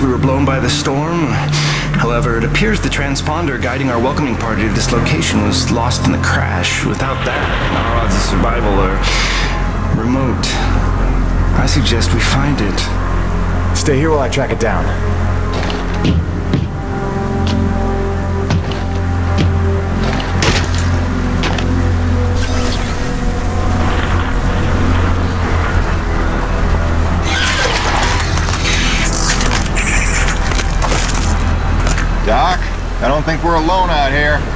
We were blown by the storm. However, it appears the transponder guiding our welcoming party to this location was lost in the crash. Without that, our odds of survival are remote. I suggest we find it. Stay here while I track it down. I don't think we're alone out here.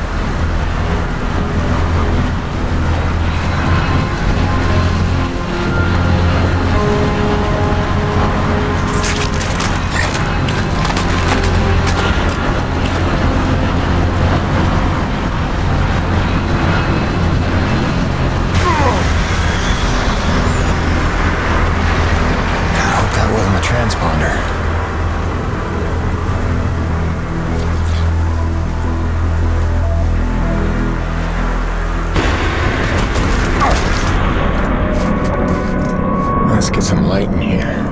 Get some light in here.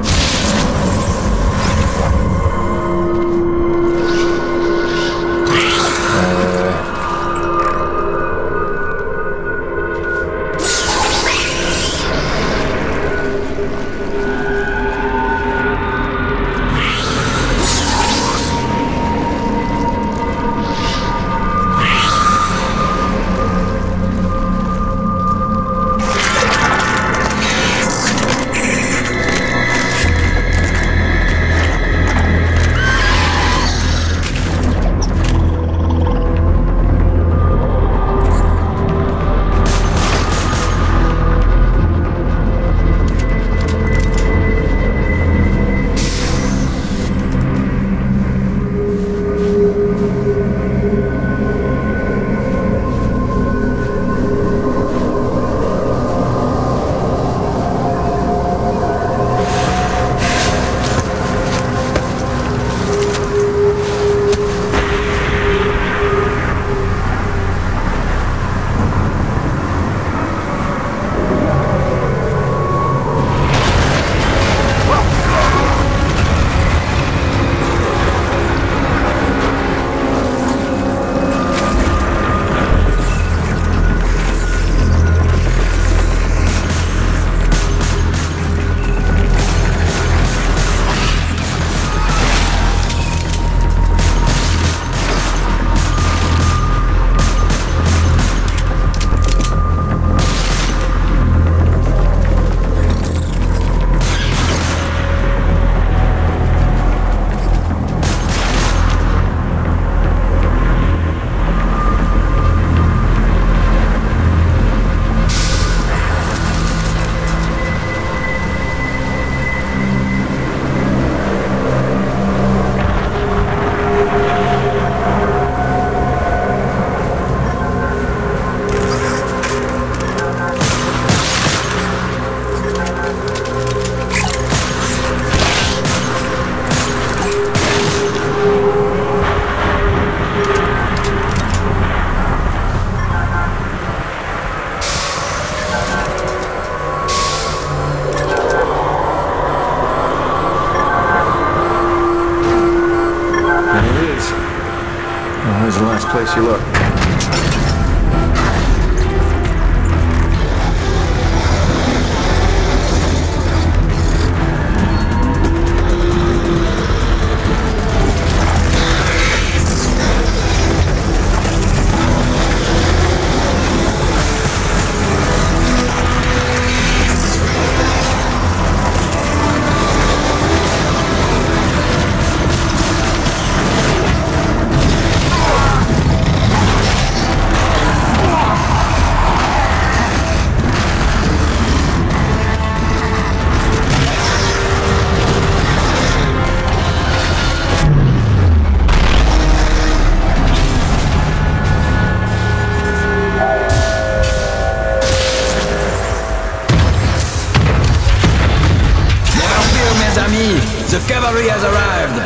The cavalry has arrived.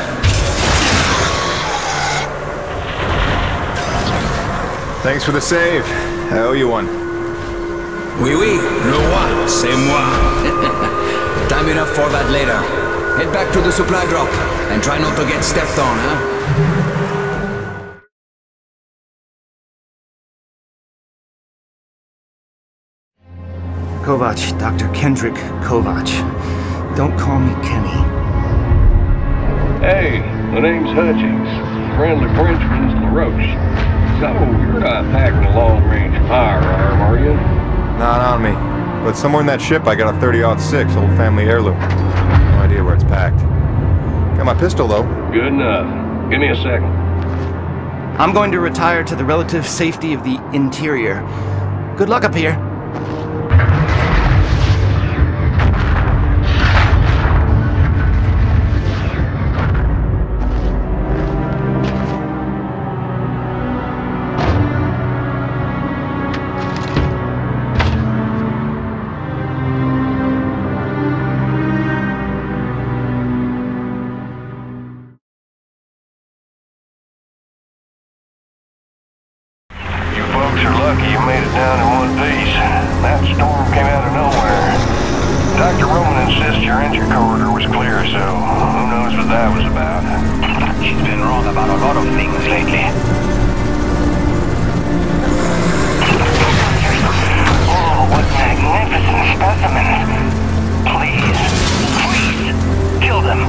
Thanks for the save. I owe you one. Oui, oui, le roi, c'est moi. Time enough for that later. Head back to the supply drop, and try not to get stepped on, huh? Kovac, Dr. Kendrick Kovac. Don't call me Kenny. Hey, my name's Hutchings. Friendly Frenchman's LaRoche. So, you're not packing a long-range firearm, are you? Not on me. But somewhere in that ship, I got a 30-06 old family heirloom. No idea where it's packed. Got my pistol, though. Good enough. Give me a second. I'm going to retire to the relative safety of the interior. Good luck up here. Lucky you made it down in one piece. That storm came out of nowhere. Dr. Roman insists your entry corridor was clear, so who knows what that was about. She's been wrong about a lot of things lately. Oh, what magnificent specimens. Please, please, kill them.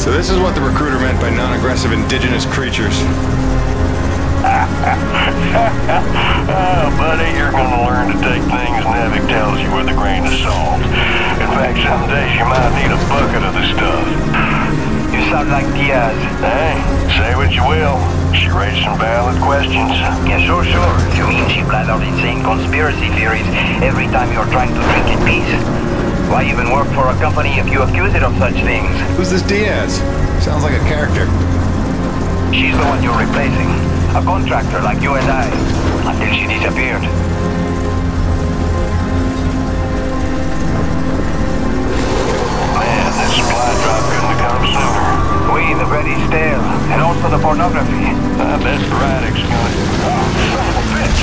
So this is what the recruiter meant by non-aggressive indigenous creatures. Oh, buddy, you're gonna learn to take things NEVEC tells you with a grain of salt. In fact, some days you might need a bucket of the stuff. You sound like Diaz. Hey, say what you will. She raised some valid questions. Yeah, sure, sure. You mean she blathered insane conspiracy theories every time you're trying to drink in peace? Why even work for a company if you accuse it of such things? Who's this Diaz? Sounds like a character. She's the one you're replacing. A contractor like you and I. Until she disappeared. Man, that supply drop couldn't have come sooner. We, the bread is stale. And also the pornography. I bet Braddock's gonna... Oh, son of a bitch!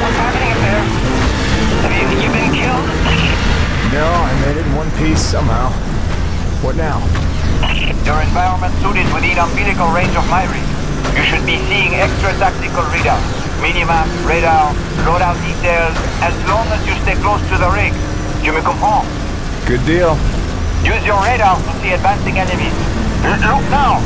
What's happening up there? Have you, you been killed? No, I made it in one piece somehow. What now? Your environment suit is within umbilical range of my rig. You should be seeing extra tactical readouts. Minimap, radar, loadout details, as long as you stay close to the rig. Tu me comprends? Good deal. Use your radar to see advancing enemies. L- Look now!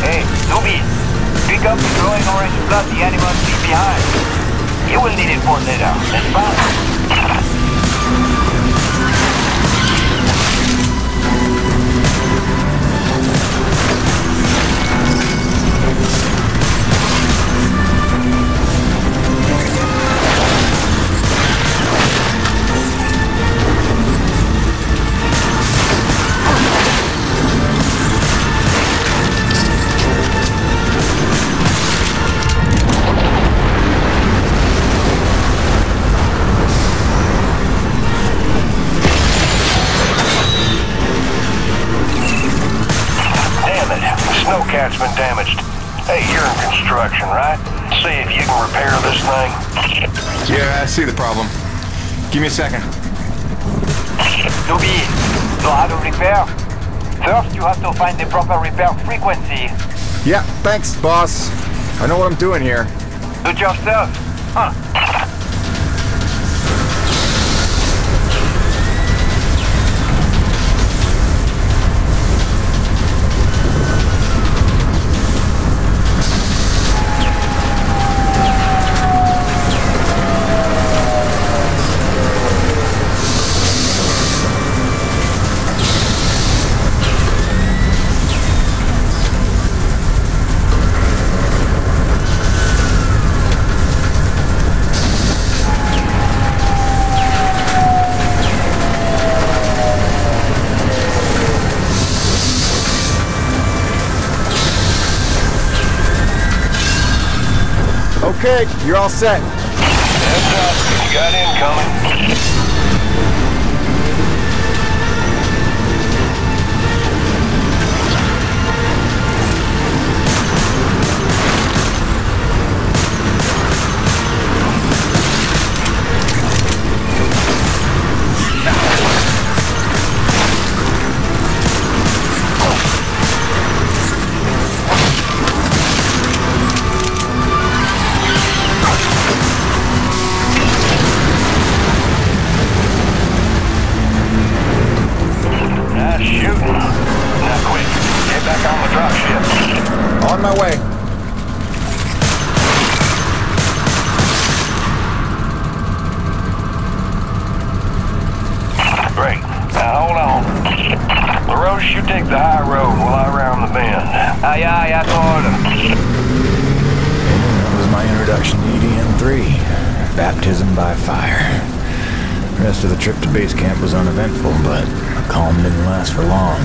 Hey, Nubi, pick up the glowing orange blood the animals leave behind. You will need it for later. Let's. Snowcat's been damaged. Hey, you're in construction, right? See if you can repair this thing. Yeah, I see the problem. Give me a second. Nubi, know how to repair? First, you have to find the proper repair frequency. Yeah, thanks, boss. I know what I'm doing here. Do it yourself. Huh. Okay, you're all set. Heads up, you got incoming. You take the high road while I round the bend. Aye, aye, I told him. That was my introduction to EDN3. Baptism by fire. The rest of the trip to base camp was uneventful, but calm didn't last for long.